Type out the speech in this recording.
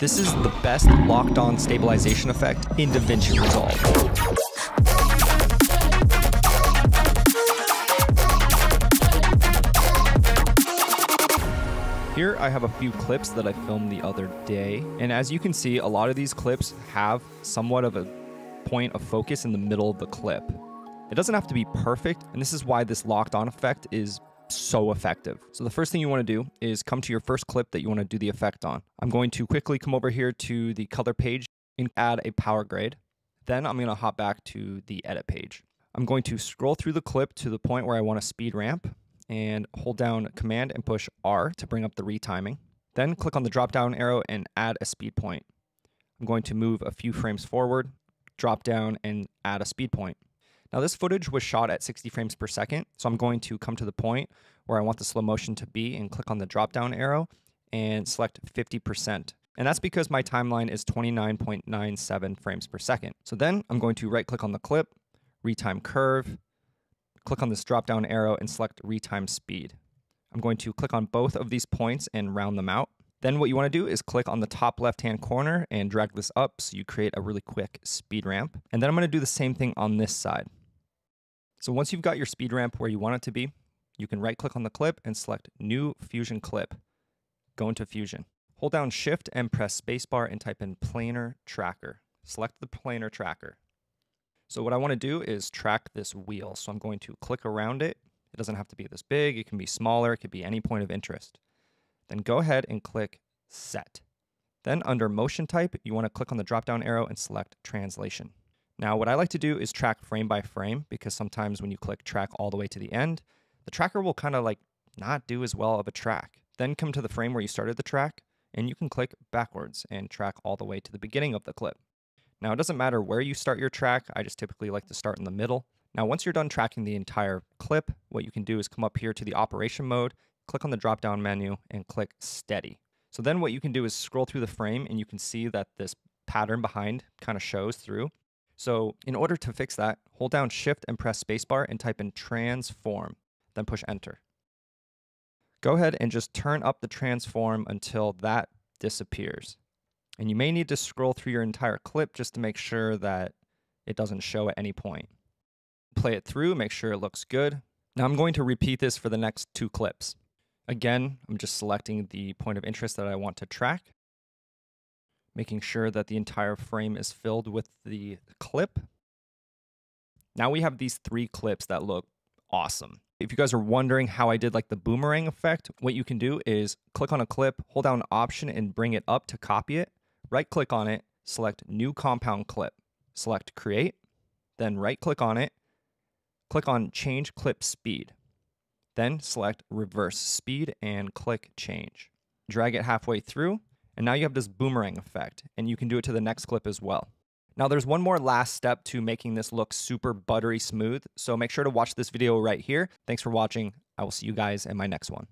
This is the best locked on stabilization effect in DaVinci Resolve. Here I have a few clips that I filmed the other day, and as you can see, a lot of these clips have somewhat of a point of focus in the middle of the clip. It doesn't have to be perfect, and this is why this locked on effect is so effective. So the first thing you want to do is come to your first clip that you want to do the effect on. I'm going to quickly come over here to the color page and add a power grade. Then I'm going to hop back to the edit page. I'm going to scroll through the clip to the point where I want a speed ramp and hold down command and push R to bring up the retiming. Then click on the drop down arrow and add a speed point. I'm going to move a few frames forward, drop down and add a speed point. Now this footage was shot at 60 frames per second, so I'm going to come to the point where I want the slow motion to be and click on the drop down arrow and select 50%. And that's because my timeline is 29.97 frames per second. So then I'm going to right click on the clip, retime curve, click on this drop down arrow and select retime speed. I'm going to click on both of these points and round them out. Then what you want to do is click on the top left hand corner and drag this up so you create a really quick speed ramp. And then I'm going to do the same thing on this side. So once you've got your speed ramp where you want it to be, you can right click on the clip and select New Fusion Clip. Go into Fusion. Hold down Shift and press spacebar and type in Planar Tracker. Select the planar tracker. So what I want to do is track this wheel. So I'm going to click around it. It doesn't have to be this big. It can be smaller. It could be any point of interest. Then go ahead and click Set. Then under Motion Type, you want to click on the drop-down arrow and select Translation. Now, what I like to do is track frame by frame because sometimes when you click track all the way to the end, the tracker will kind of like not do as well of a track. Then come to the frame where you started the track and you can click backwards and track all the way to the beginning of the clip. Now, it doesn't matter where you start your track. I just typically like to start in the middle. Now, once you're done tracking the entire clip, what you can do is come up here to the operation mode, click on the drop down menu and click steady. So then what you can do is scroll through the frame and you can see that this pattern behind kind of shows through. So in order to fix that, hold down shift and press spacebar and type in transform, then push enter. Go ahead and just turn up the transform until that disappears. And you may need to scroll through your entire clip just to make sure that it doesn't show at any point. Play it through, make sure it looks good. Now I'm going to repeat this for the next two clips. Again, I'm just selecting the point of interest that I want to track making sure that the entire frame is filled with the clip. Now we have these three clips that look awesome. If you guys are wondering how I did like the boomerang effect, what you can do is click on a clip, hold down option and bring it up to copy it. Right click on it, select new compound clip, select create, then right click on it, click on change clip speed. Then select reverse speed and click change. Drag it halfway through and now you have this boomerang effect, and you can do it to the next clip as well. Now there's one more last step to making this look super buttery smooth, so make sure to watch this video right here. Thanks for watching. I will see you guys in my next one.